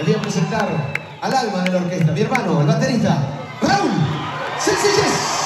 a presentar al alma de la orquesta, mi hermano, el baterista, Raúl Sencillez.